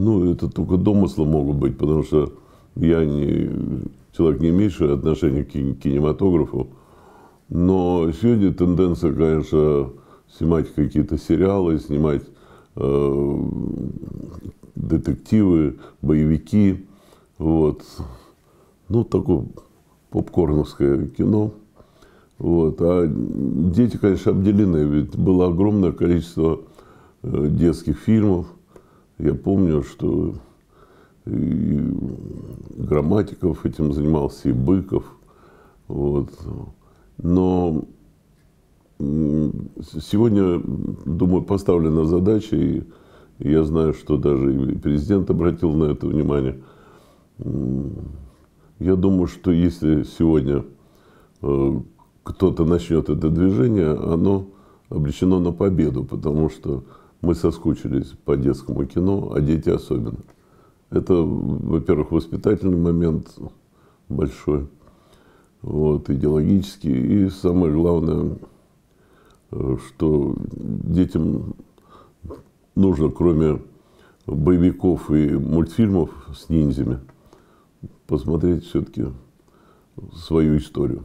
Ну, это только домыслы могут быть, потому что я не, человек, не имеющий отношения к кинематографу. Но сегодня тенденция, конечно, снимать какие-то сериалы, снимать э, детективы, боевики. Вот. Ну, такое попкорновское кино. Вот. А дети, конечно, обделены, ведь было огромное количество э, детских фильмов. Я помню, что и Грамматиков этим занимался, и Быков. Вот. Но сегодня, думаю, поставлена задача, и я знаю, что даже и президент обратил на это внимание. Я думаю, что если сегодня э, кто-то начнет это движение, оно обречено на победу, потому что мы соскучились по детскому кино, а дети особенно. Это, во-первых, воспитательный момент большой, вот, идеологический. И самое главное, э, что детям нужно, кроме боевиков и мультфильмов с ниндзями, посмотреть все-таки свою историю.